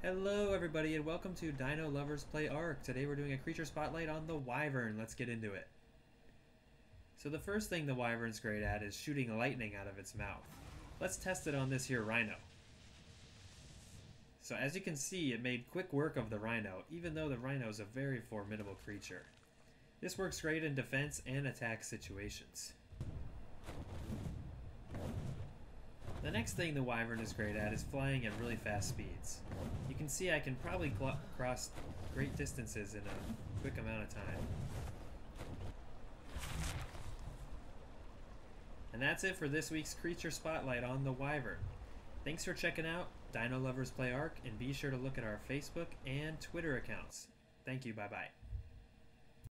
Hello everybody and welcome to Dino Lovers Play Ark. Today we're doing a creature spotlight on the Wyvern. Let's get into it. So the first thing the Wyvern's great at is shooting lightning out of its mouth. Let's test it on this here Rhino. So as you can see, it made quick work of the Rhino, even though the Rhino is a very formidable creature. This works great in defense and attack situations. The next thing the Wyvern is great at is flying at really fast speeds. You can see I can probably cross great distances in a quick amount of time. And that's it for this week's Creature Spotlight on the Wyvern. Thanks for checking out Dino Lovers Play Ark, and be sure to look at our Facebook and Twitter accounts. Thank you, bye bye.